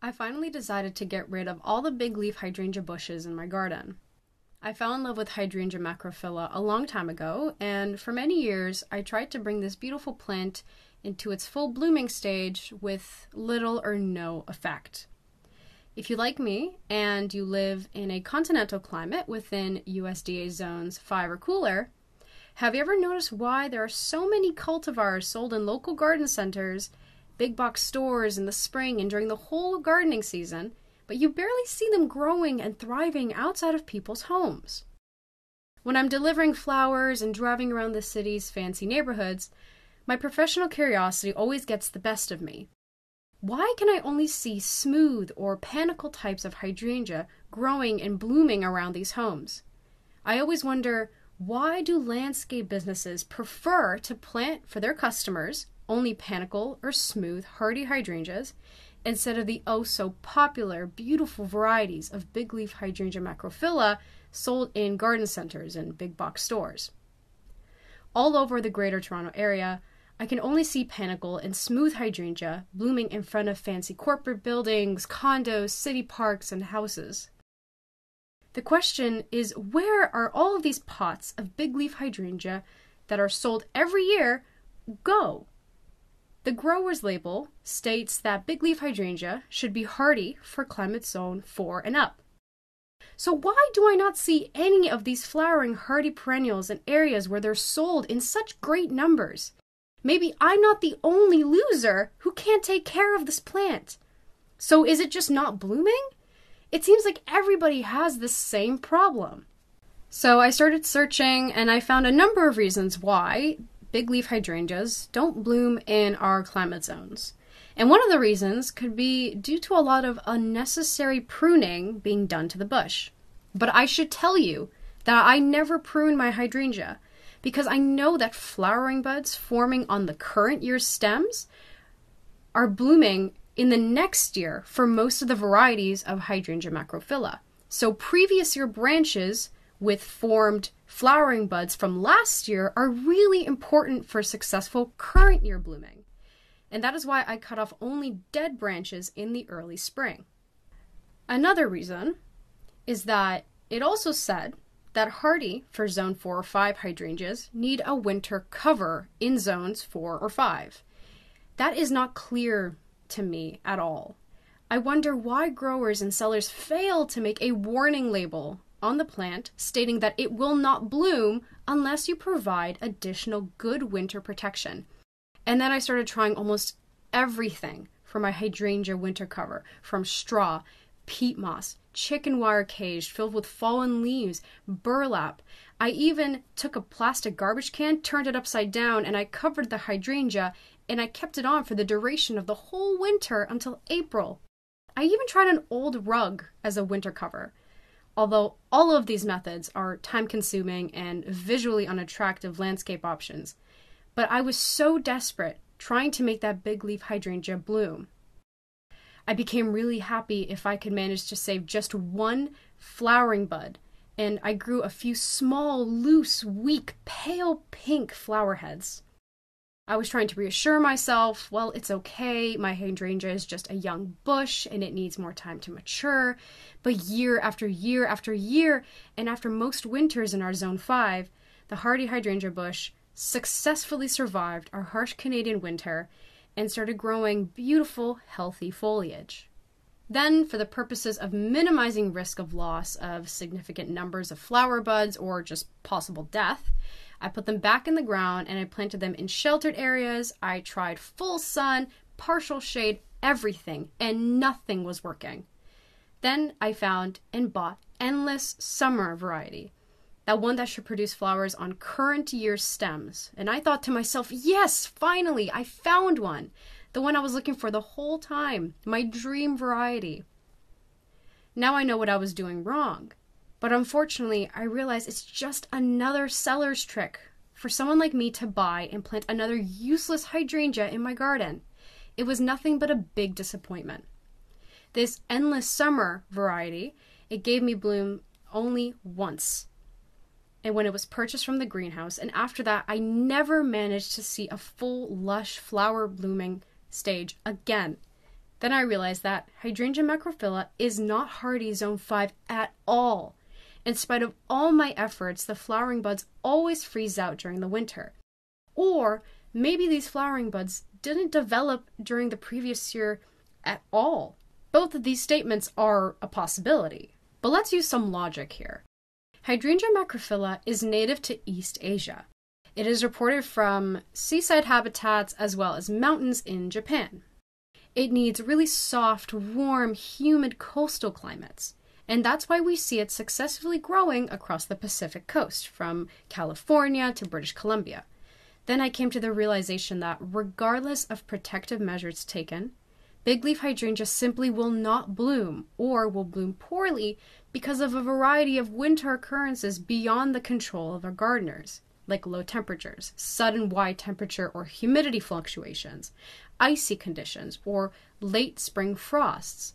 I finally decided to get rid of all the big leaf hydrangea bushes in my garden. I fell in love with hydrangea macrophylla a long time ago, and for many years I tried to bring this beautiful plant into its full blooming stage with little or no effect. If you like me and you live in a continental climate within USDA zones 5 or cooler, have you ever noticed why there are so many cultivars sold in local garden centers big box stores in the spring and during the whole gardening season, but you barely see them growing and thriving outside of people's homes. When I'm delivering flowers and driving around the city's fancy neighborhoods, my professional curiosity always gets the best of me. Why can I only see smooth or panicle types of hydrangea growing and blooming around these homes? I always wonder why do landscape businesses prefer to plant for their customers only panicle or smooth hardy hydrangeas instead of the oh so popular, beautiful varieties of big leaf hydrangea macrophylla sold in garden centers and big box stores. All over the greater Toronto area, I can only see panicle and smooth hydrangea blooming in front of fancy corporate buildings, condos, city parks, and houses. The question is where are all of these pots of big leaf hydrangea that are sold every year go? The grower's label states that big leaf hydrangea should be hardy for climate zone 4 and up. So, why do I not see any of these flowering hardy perennials in areas where they're sold in such great numbers? Maybe I'm not the only loser who can't take care of this plant. So, is it just not blooming? It seems like everybody has the same problem. So, I started searching and I found a number of reasons why big leaf hydrangeas don't bloom in our climate zones. And one of the reasons could be due to a lot of unnecessary pruning being done to the bush. But I should tell you that I never prune my hydrangea because I know that flowering buds forming on the current year's stems are blooming in the next year for most of the varieties of hydrangea macrophylla. So previous year branches with formed flowering buds from last year are really important for successful current year blooming. And that is why I cut off only dead branches in the early spring. Another reason is that it also said that hardy for zone 4 or 5 hydrangeas need a winter cover in zones 4 or 5. That is not clear to me at all. I wonder why growers and sellers fail to make a warning label on the plant stating that it will not bloom unless you provide additional good winter protection. And then I started trying almost everything for my hydrangea winter cover from straw, peat moss, chicken wire cage filled with fallen leaves, burlap. I even took a plastic garbage can, turned it upside down, and I covered the hydrangea and I kept it on for the duration of the whole winter until April. I even tried an old rug as a winter cover. Although all of these methods are time consuming and visually unattractive landscape options, but I was so desperate trying to make that big leaf hydrangea bloom. I became really happy if I could manage to save just one flowering bud, and I grew a few small, loose, weak, pale pink flower heads. I was trying to reassure myself, well, it's okay. My hydrangea is just a young bush and it needs more time to mature. But year after year after year, and after most winters in our zone 5, the hardy hydrangea bush successfully survived our harsh Canadian winter and started growing beautiful, healthy foliage. Then, for the purposes of minimizing risk of loss of significant numbers of flower buds or just possible death, I put them back in the ground and I planted them in sheltered areas. I tried full sun, partial shade, everything, and nothing was working. Then I found and bought Endless Summer variety, that one that should produce flowers on current year stems. And I thought to myself, yes, finally, I found one. The one I was looking for the whole time, my dream variety. Now I know what I was doing wrong. But unfortunately, I realize it's just another seller's trick for someone like me to buy and plant another useless hydrangea in my garden. It was nothing but a big disappointment. This endless summer variety, it gave me bloom only once. And when it was purchased from the greenhouse, and after that, I never managed to see a full, lush flower blooming stage again. Then I realized that Hydrangea macrophylla is not hardy zone 5 at all. In spite of all my efforts, the flowering buds always freeze out during the winter. Or maybe these flowering buds didn't develop during the previous year at all. Both of these statements are a possibility. But let's use some logic here. Hydrangea macrophylla is native to East Asia. It is reported from seaside habitats as well as mountains in Japan. It needs really soft, warm, humid coastal climates. And that's why we see it successfully growing across the Pacific coast, from California to British Columbia. Then I came to the realization that, regardless of protective measures taken, big leaf hydrangea simply will not bloom or will bloom poorly because of a variety of winter occurrences beyond the control of our gardeners, like low temperatures, sudden wide temperature or humidity fluctuations, icy conditions, or late spring frosts.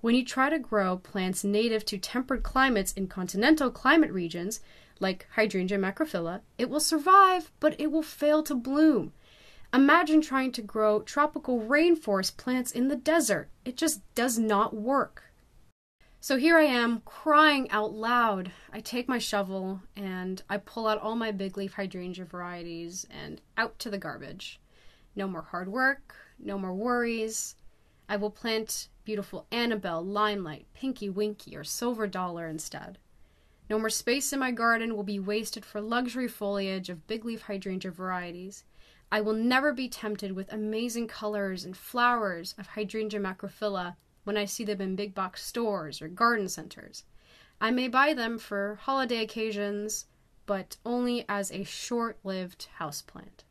When you try to grow plants native to temperate climates in continental climate regions, like Hydrangea macrophylla, it will survive, but it will fail to bloom. Imagine trying to grow tropical rainforest plants in the desert. It just does not work. So here I am crying out loud. I take my shovel and I pull out all my big leaf hydrangea varieties and out to the garbage. No more hard work, no more worries. I will plant beautiful Annabelle, Limelight, Pinky Winky, or Silver Dollar instead. No more space in my garden will be wasted for luxury foliage of big leaf hydrangea varieties. I will never be tempted with amazing colors and flowers of hydrangea macrophylla when I see them in big box stores or garden centers. I may buy them for holiday occasions, but only as a short lived houseplant.